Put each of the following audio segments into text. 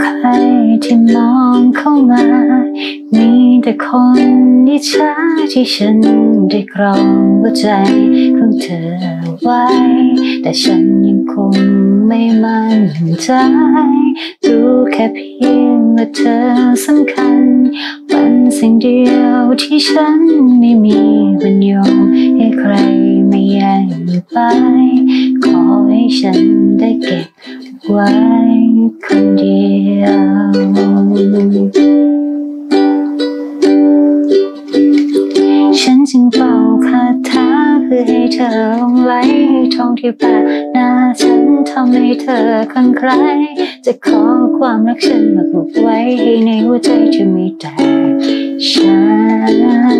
ใครที่มองเข้ามา มีแต่คนที่ช้าที่ฉันได้กรองหัวใจของเธอไว้ แต่ฉันยังคงไม่มั่นใจรู้แค่เพียงว่าเธอสำคัญ เป็นสิ่งเดียวที่ฉันไม่มีวันยอมให้ใครไม่แย่งไป ขอให้ฉันได้เก็บไว้คนเดียว พื่อให้เธอลงไหลให้ทองที่ปาหน้าฉันทำให้เธอคลั่งไคล้จะขอความรักฉันมาผูกไว้ให้ในหัวใจจะมีแต่ฉัน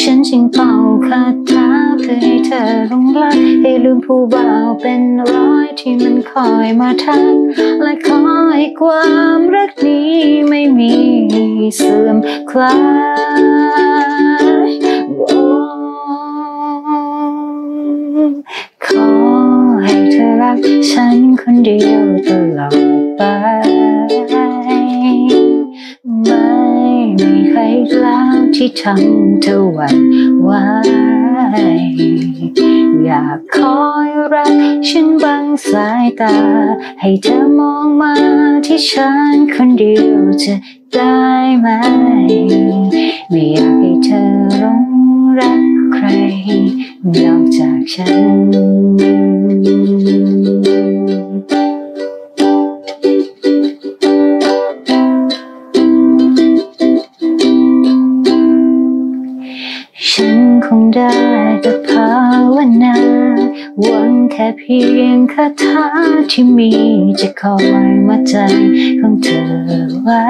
ฉันจึงเป่าคาถาเพื่อให้เธอลงไหลให้ลืมผู้บ่าวเป็นร้อยที่มันคอยมาทัก และขอให้ความรักนี้ไม่มีเสื่อมคลาย รักฉันคนเดียวตลอดไป ไม่มีใครแล้วที่ทำเธอหวั่นไหวอยากคอยรักฉันบังสายตา ให้เธอมองมาที่ฉันคนเดียวจะได้ไหม ไม่อยากให้เธอหลงรักใครนอกจากฉัน หวังแค่เพียงคาถาที่มีจะคอยมาใจของเธอไว้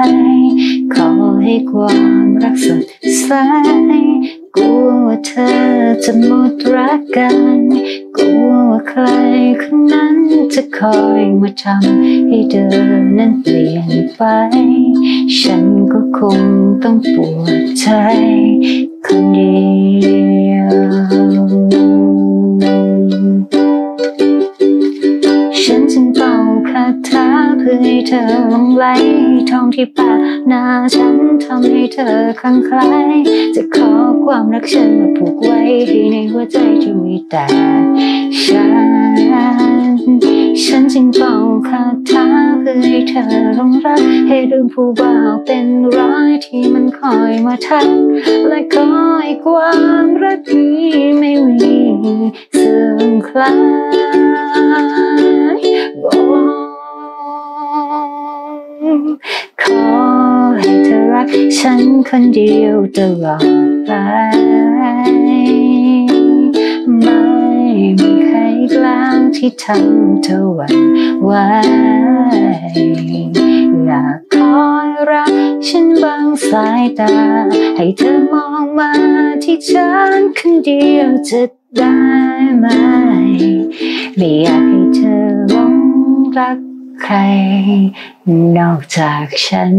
ขอให้ความรักสดใสกลัวว่าเธอจะหมดรักกัน กลัวว่าใครคนนั้นจะคอยมาทำให้เธอนั้นเปลี่ยนไป ฉันก็คงต้องปวดใจคนเดียว ท่องที่ปากหน้าฉันทำให้เธอคลั่งไคล้จะขอความรักฉันมาผูกไว้ให้ในหัวใจจะมีแต่ฉัน ฉันจึงเป่าคาถาเพื่อให้เธอหลงรัก ให้ลืมผู้บ่าวเป็นร้อยที่มันคอยมาทัก และขอให้ความรักนี้ไม่มีเสื่อมคลาย ให้เธอรักฉันคนเดียวตลอดไป ไม่มีใครกลางที่ทำเธอหวั่นไหวอยากคอยรักฉันบางสายตา ให้เธอมองมาที่ฉันคนเดียวจะได้ไหม ไม่อยากให้เธอหลงรัก ใคร นอกจากฉัน